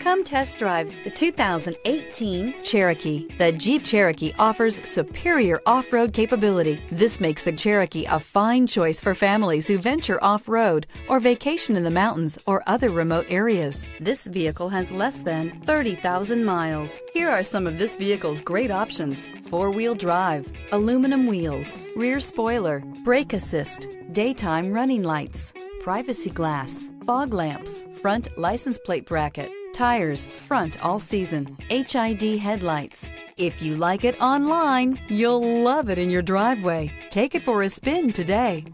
Come test drive the 2018 Cherokee. The Jeep Cherokee offers superior off-road capability. This makes the Cherokee a fine choice for families who venture off-road or vacation in the mountains or other remote areas. This vehicle has less than 30,000 miles. Here are some of this vehicle's great options. Four-wheel drive, aluminum wheels, rear spoiler, brake assist, daytime running lights, privacy glass, fog lamps, front license plate bracket, tires, front all season, HID headlights. If you like it online, you'll love it in your driveway. Take it for a spin today.